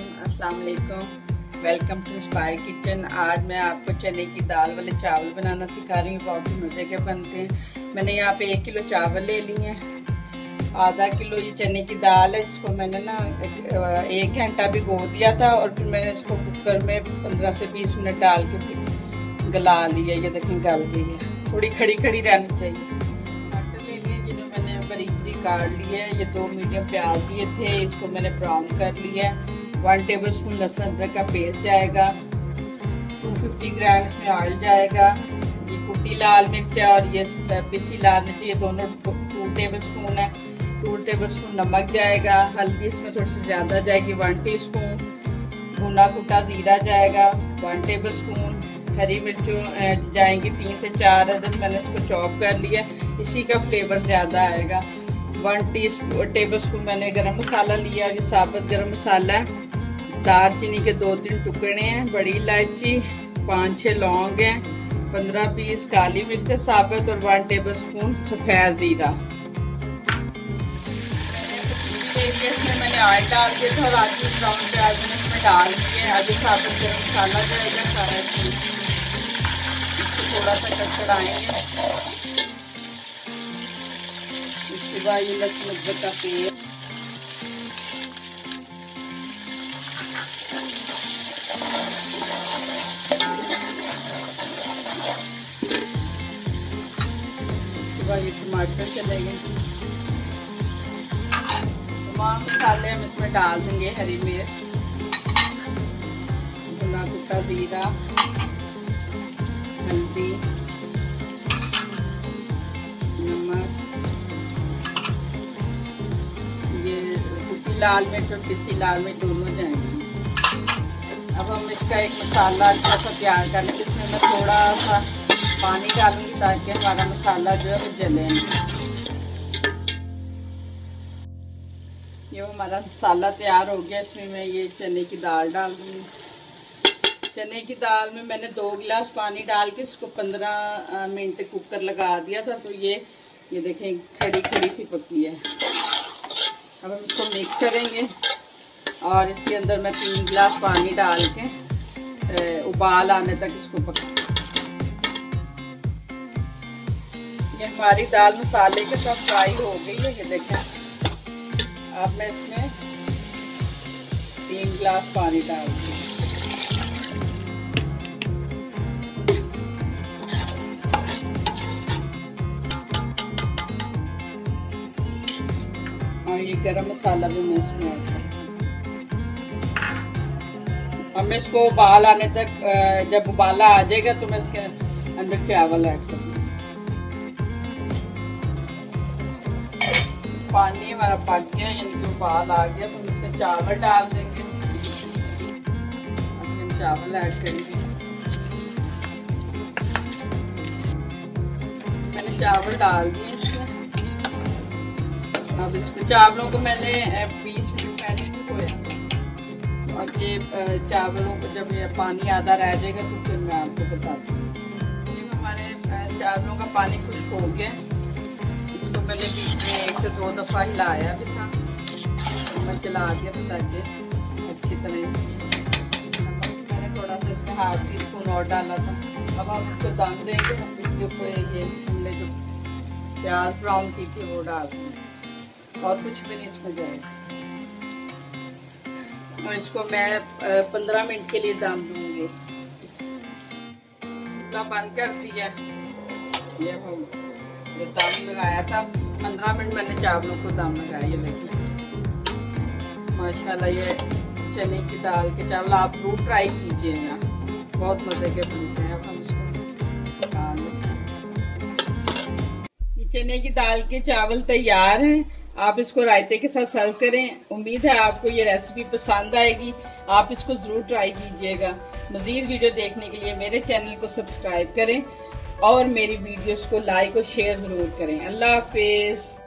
علیکم welcome to اسپائر kitchen آج میں آپ کو چنے کی دال والے چاول بنانا سکھا رہی ہوں. بہت ہی مزے کے بنتے ہیں. میں نے یہاں پہ ایک کلو چاول لے لی ہیں. آدھا کلو یہ چنے کی دال ہے. اس کو میں نے نا ایک گھنٹہ بھی گو دیا تھا اور پھر میں نے اس کو کوکر میں پندرہ سے بیس منٹ ڈال کے پھر گلا لیا. یہ دیکھیں گل گئی ہے. تھوڑی کھڑی کھڑی رہنی چاہیے. ٹماٹر لے میں نے کاٹ لی ہے. یہ دو میڈیم پیاز دیے تھے. اس کو میں نے براؤن کر لیا ہے. ون ٹیبل اسپون لہسن ادرک کا پیسٹ جائے گا ٹو ففٹی گرام اس میں آئل جائے گا یہ کٹی لال مرچ ہے اور یہ پسی لال مرچ یہ دونوں ٹو ٹیبل اسپون ہے ٹو ٹیبل اسپون نمک جائے گا ہلدی اس میں تھوڑی سی زیادہ جائے گی ون ٹی اسپون بھونا کٹا زیرہ جائے گا ون ٹیبل اسپون ہری مرچوں جائیں گی تین سے چار عدد میں نے اس کو چاپ کر لیا اسی کا فلیور زیادہ آئے گا ون ٹی ٹیبل اسپون میں نے گرم مسالہ لیا یہ ثابت گرم مسالہ ہے دار چینی کے دو تین ٹکڑے ہیں بڑی الائچی پانچ چھ لونگ ہیں پندرہ پیس کالی مرچ ثابت اور ون ٹیبل اسپون سفید زیرہ میں نے آئل ڈال دیا تھا اور آج براؤن پیاز میں نے اس میں ڈال دیے ابھی ثابت گرم مسالہ جائے گا سارا چیز تھوڑا سا کچڑائیں گے اس کے یہ ٹماٹر چلے گئے تمام مسالے ہم اس میں ڈال دیں گے ہری مرچ بھنا زیرہ ہلدی لال مرچ اور پسی لال مرچ دونوں جائیں گے اب ہم اس کا ایک مسالہ اچھا سا تیار کر لیں گے اس میں میں تھوڑا سا پانی ڈالوں گی تاکہ ہمارا مسالہ جو ہے وہ جلے۔ یہ ہمارا مسالہ تیار ہو گیا، اس میں میں یہ چنے کی دال ڈال دوں گی۔ چنے کی دال میں میں نے دو گلاس پانی ڈال کے اس کو پندرہ منٹ کوکر لگا دیا تھا، تو یہ یہ دیکھیں کھڑی کھڑی سی پکی ہے۔ اب ہم اس کو مکس کریں گے اور اس کے اندر میں تین گلاس پانی ڈال کے ابال آنے تک اس کو پکا۔ یہ ہماری دال مسالے کے ساتھ فرائی ہو گئی ہے، یہ دیکھیں۔ اب میں اس میں تین گلاس پانی ڈال دوں۔ اور یہ گرم مسالہ بھی میں اس میں اب میں اس کو ابال آنے تک جب ابالا آ جائے گا تو میں اس کے اندر چاول ایڈ کروں پانی ہمارا پک گیا یعنی کہ ابال آ گیا، تو ہم اس میں چاول ڈال دیں گے۔ ہم چاول ایڈ کریں گے۔ میں نے چاول ڈال دیے۔ اس میں اب اس کو چاولوں کو میں نے بیس منٹ پہلے دھویا۔ اور یہ چاولوں کو جب یہ پانی آدھا رہ جائے گا تو پھر میں آپ کو بتاتی ہوں ہمارے چاولوں کا پانی خشک ہو گیا۔ اس کو میں نے بیچ میں ایک سے دو دفعہ ہلایا بھی تھا۔ میں چلا دیا تھا تاکہ اچھی طرح میں نے تھوڑا سا اس میں ہاف ٹی اسپون اور ڈالا تھا۔ اب ہم اس کو دم دیں گے۔ اس کے اوپر یہ ہم نے جو پیاز براؤن کی تھی وہ ڈال دیں اور کچھ بھی نہیں اس میں جائے اور اس کو میں پندرہ منٹ کے لیے دم دوں گی۔ بند کر دیا۔ یہ ہو۔ جو دم لگایا تھا، پندرہ منٹ میں نے چاولوں کو دم لگایا، یہ دیکھیں۔ ماشاء اللہ یہ چنے کی دال کے چاول آپ ضرور ٹرائی کیجیے گا۔ بہت مزے کے بنتے ہیں۔ اب ہم اس کو چنے کی دال کے چاول تیار ہیں۔ آپ اس کو رائتے کے ساتھ سرو کریں۔ امید ہے آپ کو یہ ریسیپی پسند آئے گی۔ آپ اس کو ضرور ٹرائی کیجیے گا۔ مزید ویڈیو دیکھنے کے لیے میرے چینل کو سبسکرائب کریں اور میری ویڈیوز کو لائک اور شیئر ضرور کریں۔ اللہ حافظ۔